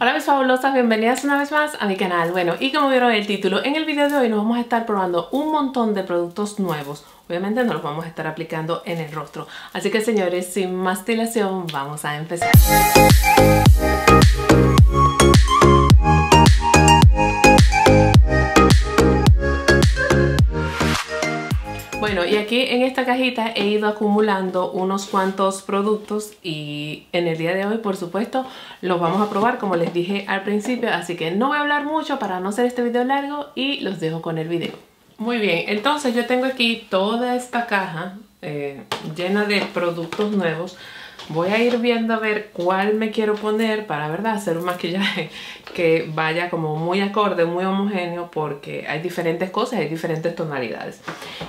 Hola mis fabulosas, bienvenidas una vez más a mi canal. Bueno, y como vieron el título, en el video de hoy nos vamos a estar probando un montón de productos nuevos. Obviamente no los vamos a estar aplicando en el rostro. Así que señores, sin más dilación, vamos a empezar. Bueno, y aquí en esta cajita he ido acumulando unos cuantos productos y en el día de hoy, por supuesto, los vamos a probar como les dije al principio, así que no voy a hablar mucho para no hacer este video largo y los dejo con el video. Muy bien, entonces yo tengo aquí toda esta caja eh, llena de productos nuevos voy a ir viendo a ver cuál me quiero poner para verdad hacer un maquillaje que vaya como muy acorde, muy homogéneo porque hay diferentes cosas, hay diferentes tonalidades.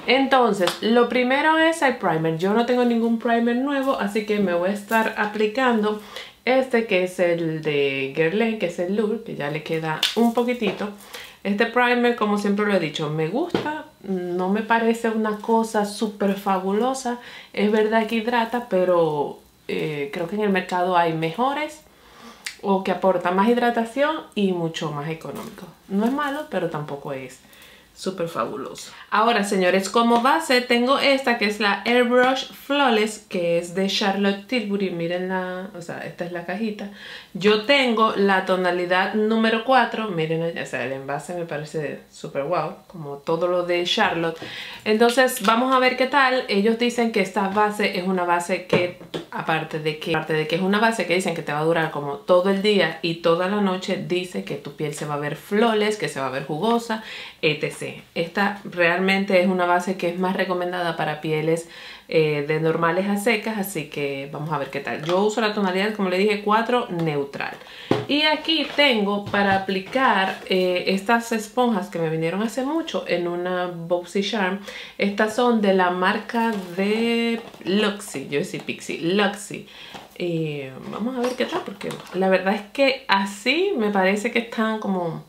Entonces, lo primero es el primer. Yo no tengo ningún primer nuevo, así que me voy a estar aplicando este que es el de Guerlain, que es el Lure, que ya le queda un poquitito. Este primer, como siempre lo he dicho, me gusta, no me parece una cosa súper fabulosa. Es verdad que hidrata, pero eh, creo que en el mercado hay mejores o que aportan más hidratación y mucho más económico. No es malo, pero tampoco es súper fabuloso. Ahora, señores, como base tengo esta que es la Airbrush Flawless, que es de Charlotte Tilbury. Miren la, o sea, esta es la cajita. Yo tengo la tonalidad número 4. Miren, o sea, el envase me parece súper wow, como todo lo de Charlotte. Entonces, vamos a ver qué tal. Ellos dicen que esta base es una base que aparte de que aparte de que es una base que dicen que te va a durar como todo el día y toda la noche dice que tu piel se va a ver flores, que se va a ver jugosa, etc. Esta realmente es una base que es más recomendada para pieles eh, de normales a secas, así que vamos a ver qué tal. Yo uso la tonalidad, como le dije, 4 neutral. Y aquí tengo para aplicar eh, estas esponjas que me vinieron hace mucho en una Boxy Charm. Estas son de la marca de Luxy, yo decía Pixie, Luxy. Y vamos a ver qué tal, porque la verdad es que así me parece que están como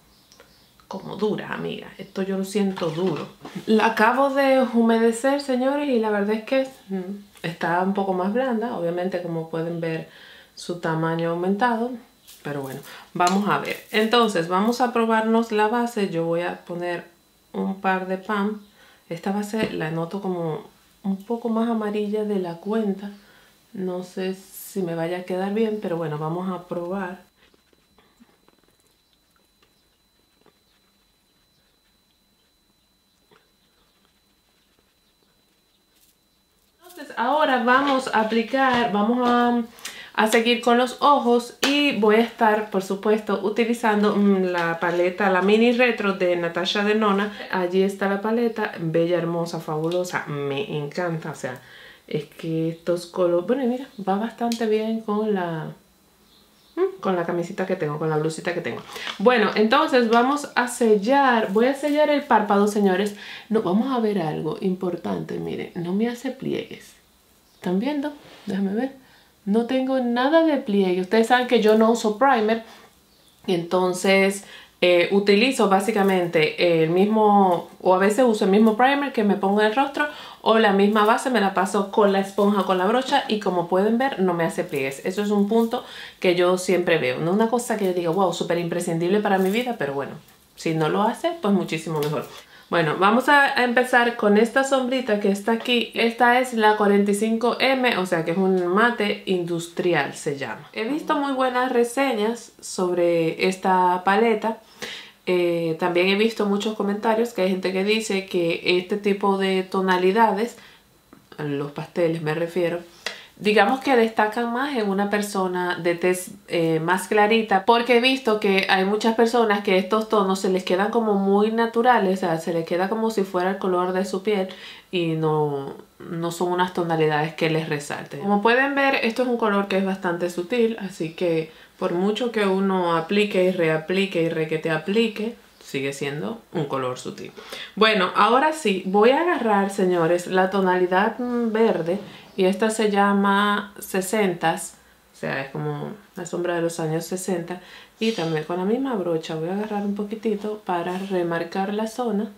como dura, amiga. Esto yo lo siento duro. La acabo de humedecer, señores, y la verdad es que mm, está un poco más blanda. Obviamente, como pueden ver, su tamaño ha aumentado. Pero bueno, vamos a ver. Entonces, vamos a probarnos la base. Yo voy a poner un par de pan. Esta base la noto como un poco más amarilla de la cuenta. No sé si me vaya a quedar bien, pero bueno, vamos a probar. Ahora vamos a aplicar, vamos a, a, seguir con los ojos y voy a estar, por supuesto, utilizando mm, la paleta, la mini retro de Natasha Denona. Allí está la paleta, bella, hermosa, fabulosa, me encanta, o sea, es que estos colores, bueno, mira, va bastante bien con la mm, con la camisita que tengo, con la blusita que tengo. Bueno, entonces vamos a sellar, voy a sellar el párpado, señores. No, vamos a ver algo importante, miren, no me hace pliegues. ¿Están viendo? Déjame ver. No tengo nada de pliegue. Ustedes saben que yo no uso primer. Entonces eh, utilizo básicamente el mismo, o a veces uso el mismo primer que me pongo en el rostro o la misma base me la paso con la esponja, con la brocha y como pueden ver no me hace pliegues. Eso es un punto que yo siempre veo. No una cosa que yo diga, wow, súper imprescindible para mi vida, pero bueno, si no lo hace, pues muchísimo mejor. Bueno, vamos a empezar con esta sombrita que está aquí. Esta es la 45M, o sea que es un mate industrial se llama. He visto muy buenas reseñas sobre esta paleta. Eh, también he visto muchos comentarios que hay gente que dice que este tipo de tonalidades, los pasteles me refiero, digamos que destacan más en una persona de tez eh, más clarita porque he visto que hay muchas personas que estos tonos se les quedan como muy naturales, o sea, se les queda como si fuera el color de su piel y no, no son unas tonalidades que les resalten. Como pueden ver, esto es un color que es bastante sutil, así que por mucho que uno aplique y reaplique y requete aplique, sigue siendo un color sutil. Bueno, ahora sí, voy a agarrar, señores, la tonalidad verde y esta se llama 60 o sea, es como la sombra de los años 60 y también con la misma brocha voy a agarrar un poquitito para remarcar la zona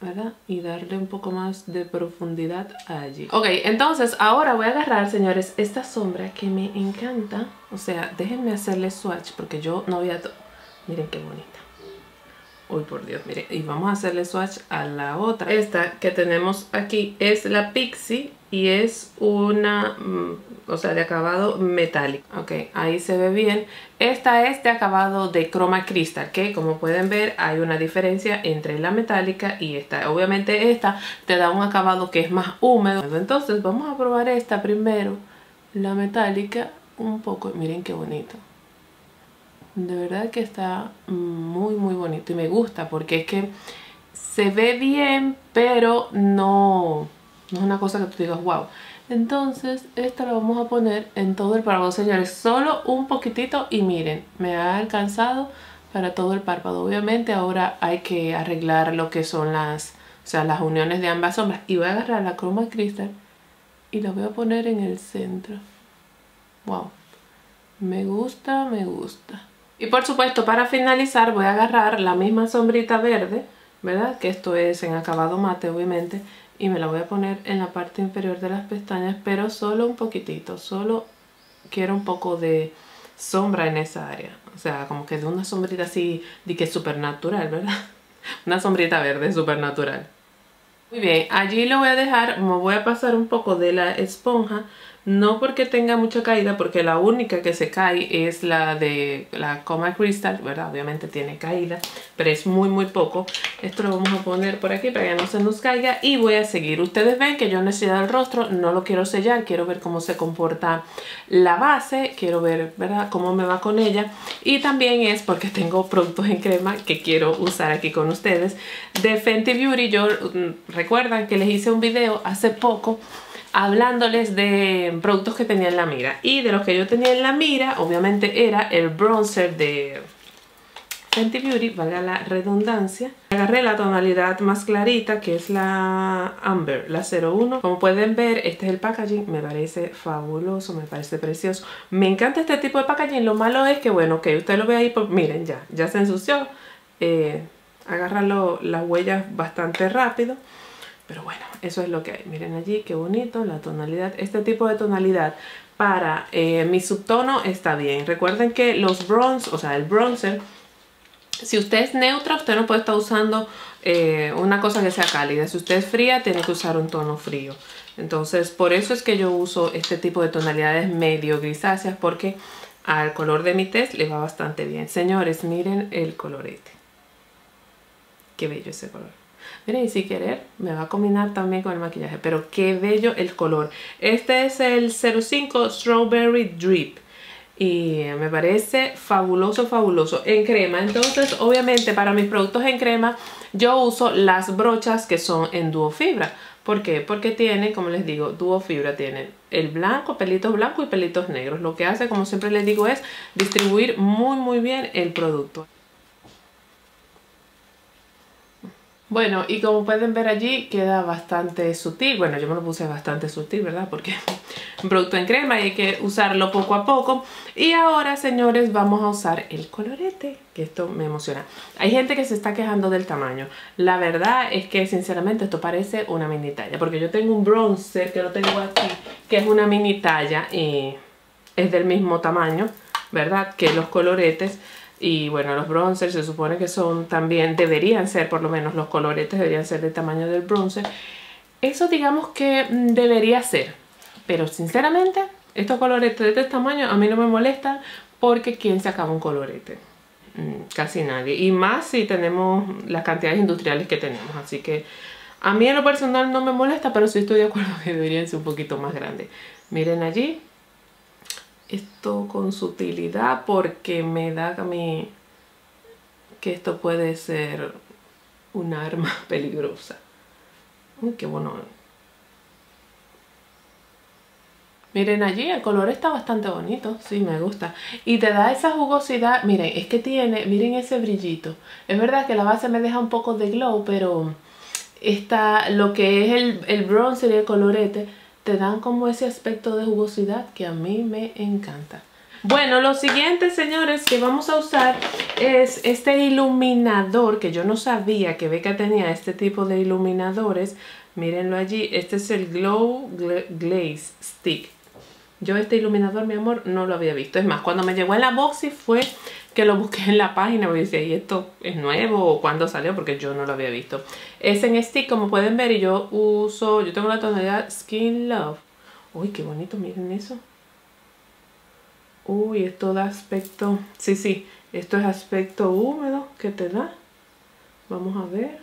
¿verdad? Y darle un poco más de profundidad allí. Ok, entonces ahora voy a agarrar, señores, esta sombra que me encanta. O sea, déjenme hacerle swatch porque yo no voy a... Miren qué bonita. Uy, por Dios, miren. Y vamos a hacerle swatch a la otra. Esta que tenemos aquí es la Pixie y es una, mm, o sea, de acabado metálico. Ok, ahí se ve bien. Esta es de acabado de croma crystal, que como pueden ver hay una diferencia entre la metálica y esta. Obviamente esta te da un acabado que es más húmedo. Entonces vamos a probar esta primero, la metálica, un poco. Miren qué bonito. De verdad que está muy muy bonito y me gusta porque es que se ve bien, pero no no es una cosa que tú digas, wow. Entonces, esta la vamos a poner en todo el párpado, señores. Solo un poquitito y miren, me ha alcanzado para todo el párpado. Obviamente ahora hay que arreglar lo que son las, o sea, las uniones de ambas sombras. Y voy a agarrar la croma crystal y la voy a poner en el centro. Wow. Me gusta, me gusta. Y por supuesto, para finalizar voy a agarrar la misma sombrita verde, ¿verdad? Que esto es en acabado mate, obviamente y me la voy a poner en la parte inferior de las pestañas pero solo un poquitito, solo quiero un poco de sombra en esa área o sea, como que de una sombrita así de que es súper natural, ¿verdad? una sombrita verde súper natural muy bien, allí lo voy a dejar, me voy a pasar un poco de la esponja no porque tenga mucha caída, porque la única que se cae es la de la Coma Crystal, ¿verdad? Obviamente tiene caída, pero es muy muy poco. Esto lo vamos a poner por aquí para que no se nos caiga y voy a seguir. Ustedes ven que yo necesito el rostro, no lo quiero sellar, quiero ver cómo se comporta la base, quiero ver, ¿verdad? Cómo me va con ella. Y también es porque tengo productos en crema que quiero usar aquí con ustedes. De Fenty Beauty, yo mm, recuerdan que les hice un video hace poco hablándoles de productos que tenía en la mira. Y de los que yo tenía en la mira, obviamente era el bronzer de Fenty Beauty, valga la redundancia. Agarré la tonalidad más clarita, que es la Amber, la 01. Como pueden ver, este es el packaging, me parece fabuloso, me parece precioso. Me encanta este tipo de packaging, lo malo es que, bueno, que usted lo ve ahí, pues miren, ya, ya se ensució. Eh, agarra las huellas bastante rápido. Pero bueno, eso es lo que hay. Miren allí, qué bonito la tonalidad. Este tipo de tonalidad para eh, mi subtono está bien. Recuerden que los bronze, o sea, el bronzer, si usted es neutra, usted no puede estar usando eh, una cosa que sea cálida. Si usted es fría, tiene que usar un tono frío. Entonces, por eso es que yo uso este tipo de tonalidades medio grisáceas, porque al color de mi test le va bastante bien. Señores, miren el colorete. Qué bello ese color. Miren, y si querer, me va a combinar también con el maquillaje. Pero qué bello el color. Este es el 05 Strawberry Drip. Y me parece fabuloso, fabuloso. En crema. Entonces, obviamente, para mis productos en crema, yo uso las brochas que son en duo fibra. ¿Por qué? Porque tiene, como les digo, duo fibra. Tiene el blanco, pelitos blancos y pelitos negros. Lo que hace, como siempre les digo, es distribuir muy, muy bien el producto. Bueno, y como pueden ver allí queda bastante sutil. Bueno, yo me lo puse bastante sutil, ¿verdad? Porque un producto en crema y hay que usarlo poco a poco. Y ahora, señores, vamos a usar el colorete, que esto me emociona. Hay gente que se está quejando del tamaño. La verdad es que, sinceramente, esto parece una mini talla. Porque yo tengo un bronzer que lo tengo aquí, que es una mini talla y es del mismo tamaño, ¿verdad? Que los coloretes. Y bueno, los bronzers se supone que son también, deberían ser por lo menos los coloretes, deberían ser del tamaño del bronzer. Eso digamos que mm, debería ser. Pero sinceramente, estos coloretes de este tamaño a mí no me molestan porque ¿quién se acaba un colorete? Mm, casi nadie. Y más si tenemos las cantidades industriales que tenemos. Así que a mí en lo personal no me molesta, pero sí estoy de acuerdo que deberían ser un poquito más grandes. Miren allí, esto con sutilidad porque me da a mí que esto puede ser un arma peligrosa. Qué bueno. Miren allí, el color está bastante bonito, sí, me gusta. Y te da esa jugosidad, miren, es que tiene, miren ese brillito. Es verdad que la base me deja un poco de glow, pero está, lo que es el, el bronzer y el colorete te dan como ese aspecto de jugosidad que a mí me encanta. Bueno, lo siguiente, señores, que vamos a usar es este iluminador que yo no sabía que Beca tenía este tipo de iluminadores. Mírenlo allí. Este es el Glow Glaze Stick. Yo este iluminador, mi amor, no lo había visto. Es más, cuando me llegó en la box fue que lo busqué en la página. Me decía, ¿y esto es nuevo o cuándo salió? Porque yo no lo había visto. Es en stick, como pueden ver, y yo uso... Yo tengo la tonalidad Skin Love. Uy, qué bonito, miren eso. Uy, esto da aspecto... Sí, sí, esto es aspecto húmedo que te da. Vamos a ver.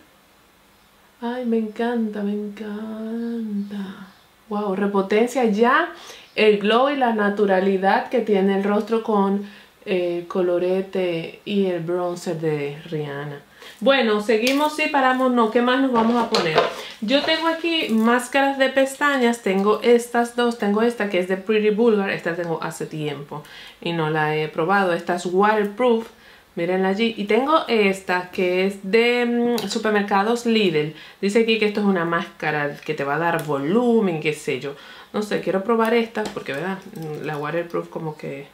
Ay, me encanta, me encanta. Wow, repotencia ya el glow y la naturalidad que tiene el rostro con el colorete y el bronzer de Rihanna. Bueno, seguimos y paramos, no, ¿qué más nos vamos a poner? Yo tengo aquí máscaras de pestañas, tengo estas dos, tengo esta que es de Pretty Bulgar, esta tengo hace tiempo y no la he probado, esta es waterproof, mirenla allí, y tengo esta que es de mm, supermercados Lidl, dice aquí que esto es una máscara que te va a dar volumen, qué sé yo, no sé, quiero probar esta porque verdad, la waterproof como que,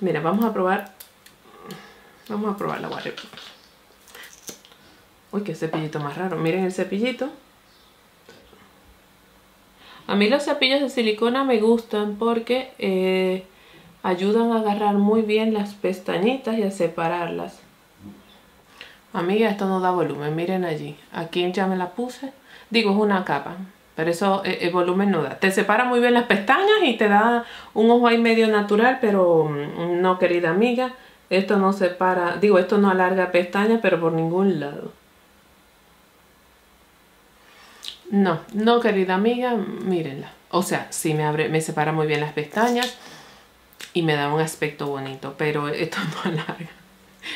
mira, vamos a probar, vamos a probar la waterproof. Uy, qué cepillito más raro. Miren el cepillito. A mí los cepillos de silicona me gustan porque eh, ayudan a agarrar muy bien las pestañitas y a separarlas. Amiga, esto no da volumen, miren allí. Aquí ya me la puse. Digo, es una capa, pero eso, el, eh, volumen no da. Te separa muy bien las pestañas y te da un ojo ahí medio natural, pero mm, no, querida amiga. Esto no separa, digo, esto no alarga pestañas, pero por ningún lado. No, no querida amiga, mírenla. O sea, sí me abre, me separa muy bien las pestañas y me da un aspecto bonito, pero esto no alarga.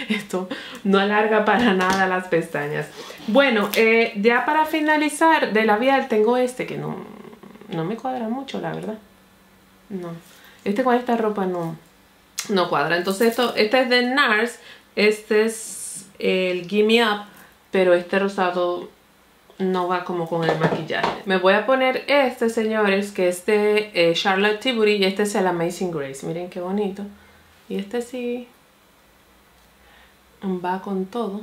Esto no alarga para nada las pestañas. Bueno, eh, ya para finalizar de labial tengo este que no, no me cuadra mucho, la verdad. No, este con esta ropa no, no cuadra. Entonces esto, este es de NARS, este es el Gimme Up, pero este rosado no va como con el maquillaje. Me voy a poner este, señores, que es de eh, Charlotte Tilbury y este es el Amazing Grace. Miren qué bonito. Y este sí va con todo.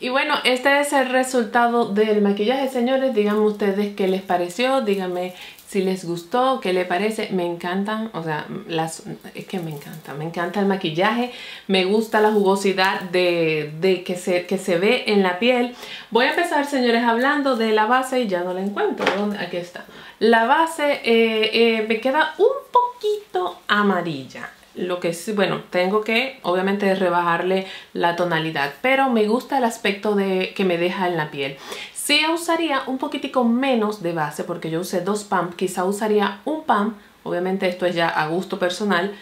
Y bueno, este es el resultado del maquillaje, señores. Díganme ustedes qué les pareció. Díganme si les gustó, qué les parece. Me encantan, o sea, las, es que me encanta. Me encanta el maquillaje. Me gusta la jugosidad de, que, se, que se ve en la piel. Voy a empezar, señores, hablando de la base y ya no la encuentro. ¿Dónde? Aquí está. La base eh, eh, me queda un poquito amarilla lo que sí, bueno, tengo que obviamente rebajarle la tonalidad, pero me gusta el aspecto de que me deja en la piel. Sí usaría un poquitico menos de base porque yo usé dos pumps, quizá usaría un pump, obviamente esto es ya a gusto personal,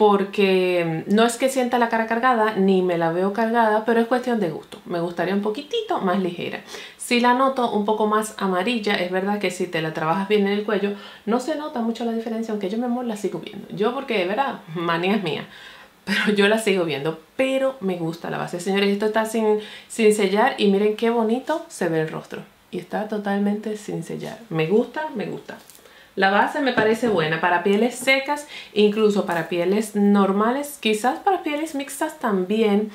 porque no es que sienta la cara cargada ni me la veo cargada, pero es cuestión de gusto. Me gustaría un poquitito más ligera. Si la noto un poco más amarilla, es verdad que si te la trabajas bien en el cuello, no se nota mucho la diferencia, aunque yo mi amor la sigo viendo. Yo porque, de verdad, manía es mía. Pero yo la sigo viendo, pero me gusta la base. Señores, esto está sin, sin sellar y miren qué bonito se ve el rostro. Y está totalmente sin sellar. Me gusta, me gusta. La base me parece buena para pieles secas, incluso para pieles normales, quizás para pieles mixtas también.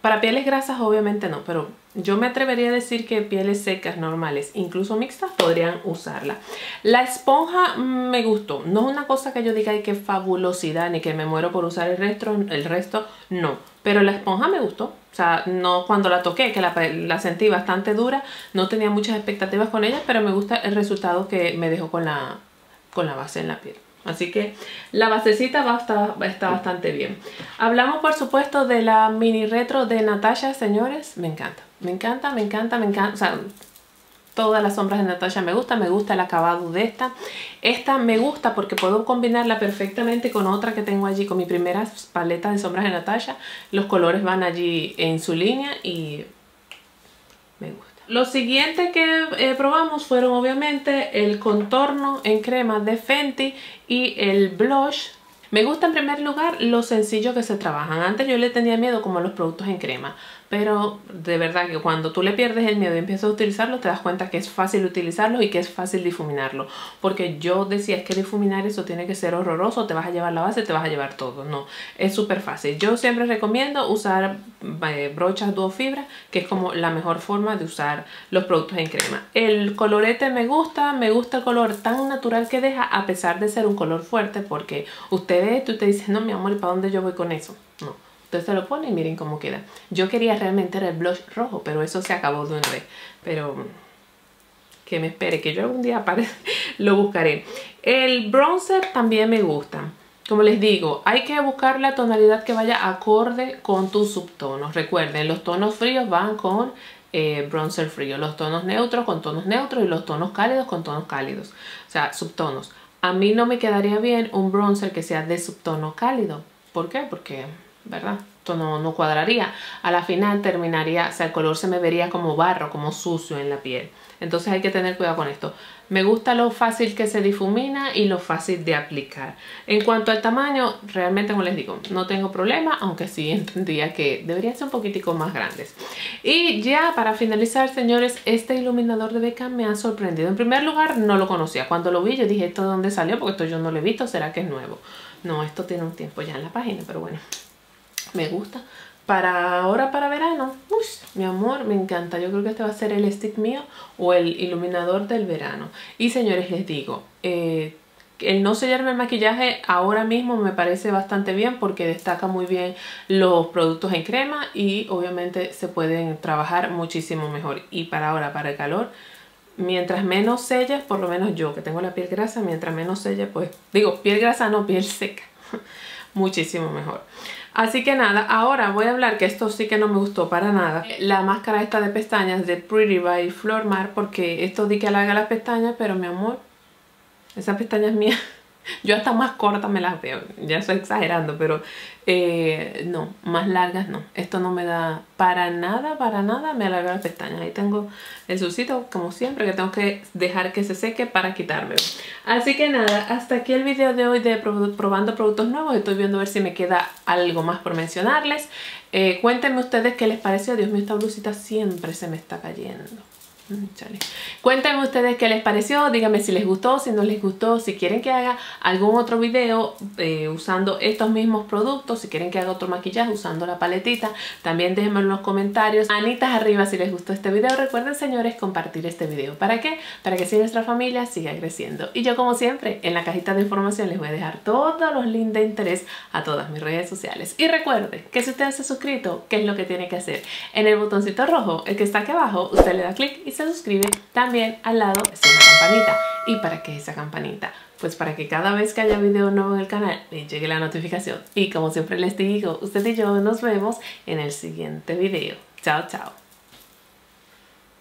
Para pieles grasas obviamente no, pero yo me atrevería a decir que pieles secas normales, incluso mixtas, podrían usarla. La esponja me gustó. No es una cosa que yo diga que fabulosidad ni que me muero por usar el resto, el resto no. Pero la esponja me gustó. O sea, no cuando la toqué, que la, la sentí bastante dura, no tenía muchas expectativas con ella, pero me gusta el resultado que me dejó con la, con la base en la piel. Así que la basecita va está bastante bien. Hablamos por supuesto de la mini retro de Natasha, señores. Me encanta, me encanta, me encanta, me encanta. O sea, todas las sombras de Natasha me gustan. Me gusta el acabado de esta. Esta me gusta porque puedo combinarla perfectamente con otra que tengo allí, con mi primera paleta de sombras de Natasha. Los colores van allí en su línea y me gusta. Lo siguiente que eh, probamos fueron obviamente el contorno en crema de Fenty y el blush Me gusta en primer lugar lo sencillo que se trabajan. Antes yo le tenía miedo como a los productos en crema, pero de verdad que cuando tú le pierdes el miedo y empiezas a utilizarlo, te das cuenta que es fácil utilizarlo y que es fácil difuminarlo. Porque yo decía, es que difuminar eso tiene que ser horroroso, te vas a llevar la base, te vas a llevar todo. No, es súper fácil. Yo siempre recomiendo usar eh, brochas duo fibra, que es como la mejor forma de usar los productos en crema. El colorete me gusta, me gusta el color tan natural que deja, a pesar de ser un color fuerte, porque usted ve esto y te dice, no mi amor, ¿y para dónde yo voy con eso? No entonces se lo pone y miren cómo queda. Yo quería realmente el blush rojo, pero eso se acabó de una vez. Pero que me espere, que yo algún día lo buscaré. El bronzer también me gusta. Como les digo, hay que buscar la tonalidad que vaya acorde con tus subtonos. Recuerden, los tonos fríos van con eh, bronzer frío, los tonos neutros con tonos neutros y los tonos cálidos con tonos cálidos. O sea, subtonos. A mí no me quedaría bien un bronzer que sea de subtono cálido. ¿Por qué? Porque ¿verdad? Esto no, no cuadraría. A la final terminaría, o sea, el color se me vería como barro, como sucio en la piel. Entonces hay que tener cuidado con esto. Me gusta lo fácil que se difumina y lo fácil de aplicar. En cuanto al tamaño, realmente como les digo, no tengo problema, aunque sí entendía que deberían ser un poquitico más grandes. Y ya para finalizar, señores, este iluminador de Beckham me ha sorprendido. En primer lugar, no lo conocía. Cuando lo vi, yo dije, ¿esto de dónde salió? Porque esto yo no lo he visto, ¿será que es nuevo? No, esto tiene un tiempo ya en la página, pero bueno, me gusta. Para ahora, para verano, mi amor, me encanta. Yo creo que este va a ser el stick mío o el iluminador del verano. Y señores, les digo, eh, el no sellarme el maquillaje ahora mismo me parece bastante bien porque destaca muy bien los productos en crema y obviamente se pueden trabajar muchísimo mejor. Y para ahora, para el calor, mientras menos selles, por lo menos yo que tengo la piel grasa, mientras menos selle, pues digo, piel grasa no, piel seca. muchísimo mejor. Así que nada, ahora voy a hablar, que esto sí que no me gustó para nada, la máscara esta de pestañas de Pretty by Flormar, porque esto di que alarga las pestañas, pero mi amor, esas pestañas mías yo hasta más cortas me las veo, ya estoy exagerando, pero eh, no, más largas no. Esto no me da para nada, para nada me alarga las pestañas. Ahí tengo el sucito, como siempre, que tengo que dejar que se seque para quitármelo. Así que nada, hasta aquí el video de hoy de probando productos nuevos. Estoy viendo a ver si me queda algo más por mencionarles. Eh, cuéntenme ustedes qué les pareció. Dios mío, esta blusita siempre se me está cayendo. Mm, Cuéntenme ustedes qué les pareció, díganme si les gustó, si no les gustó, si quieren que haga algún otro video eh, usando estos mismos productos, si quieren que haga otro maquillaje usando la paletita, también déjenme en los comentarios. Manitas arriba si les gustó este video. Recuerden, señores, compartir este video. ¿Para qué? Para que así nuestra familia siga creciendo. Y yo, como siempre, en la cajita de información les voy a dejar todos los links de interés a todas mis redes sociales. Y recuerden que si usted se ha suscrito, ¿qué es lo que tiene que hacer? En el botoncito rojo, el que está aquí abajo, usted le da clic y se. También al lado está una campanita. ¿Y para qué esa campanita? Pues para que cada vez que haya video nuevo en el canal le llegue la notificación. Y como siempre les digo, usted y yo nos vemos en el siguiente video. Chao, chao.